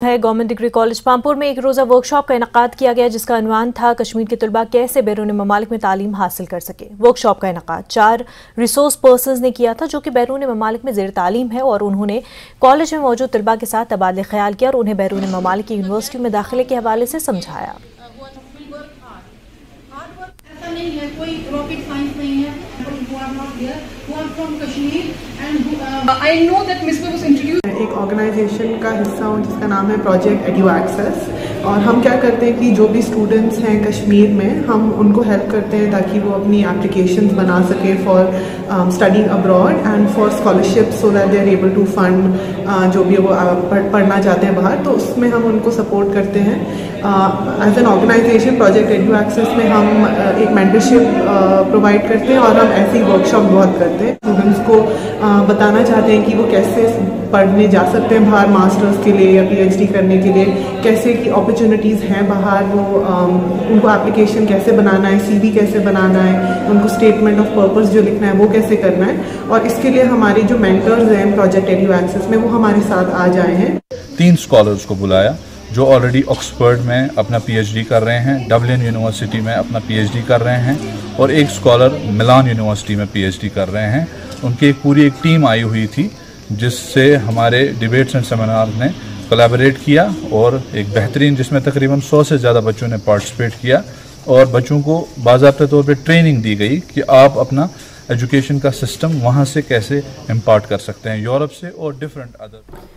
है। Government degree college Pampore में एक रोज़ा वर्कशॉप का इनका किया गया, जिसका अनुमान था कश्मीर के तलबा कैसे बैरून ममालिक में तालीम हासिल कर सके। वर्कशॉप का इनका चार रिसोर्स पर्सन ने किया था, जो कि बैरून ममालिक में जेर तालीम है, और उन्होंने कॉलेज में मौजूद तलबा के साथ तबादले ख्याल किया, और उन्हें बैरून ममालिक की यूनिवर्सिटी में दाखिले के हवाले से समझाया. ऑर्गेनाइजेशन का हिस्सा हूँ जिसका नाम है प्रोजेक्ट एडू एक्सेस और हम क्या करते हैं कि जो भी स्टूडेंट्स हैं कश्मीर में हम उनको हेल्प करते हैं ताकि वो अपनी एप्लीकेशन बना सकें for study abroad and for scholarship so that they are able to fund जो भी वो uh, पढ़ना चाहते हैं बाहर। तो उसमें हम उनको सपोर्ट करते हैं। As an organization Project Edu Access में हम uh, एक मेंटरशिप प्रोवाइड uh, करते हैं और हम ऐसी वर्कशॉप बहुत करते हैं। स्टूडेंट्स को uh, बताना चाहते हैं कि वो कैसे पढ़ने जा सकते हैं बाहर मास्टर्स के लिए या पीएचडी करने के लिए? कैसे की अपॉर्चुनिटीज़ हैं बाहर? वो उनको एप्लीकेशन कैसे बनाना है? सीवी कैसे बनाना है? उनको स्टेटमेंट ऑफ़ पर्पस जो लिखना है, वो कैसे करना है? और इसके लिए हमारी जो मेंटर्स हैं प्रोजेक्ट एडियो एक्सेस में, वो हमारे साथ आ जाए हैं। तीन स्कॉलर्स को बुलाया, जो ऑलरेडी ऑक्सफर्ड में अपना पीएचडी कर रहे हैं डबलिन यूनिवर्सिटी में अपना पीएचडी कर रहे हैं, और एक स्कॉलर मिलान यूनिवर्सिटी में पीएचडी कर रहे हैं। उनकी एक पूरी एक टीम आई हुई थी जिससे हमारे डिबेट्स एंड सेमिनार ने कोलैबोरेट किया और एक बेहतरीन जिसमें तकरीबन सौ से ज़्यादा बच्चों ने पार्टिसिपेट किया और बच्चों को बाबा तौर पर ट्रेनिंग दी गई कि आप अपना एजुकेशन का सिस्टम वहाँ से कैसे इम्पार्ट कर सकते हैं यूरोप से और डिफरेंट अदर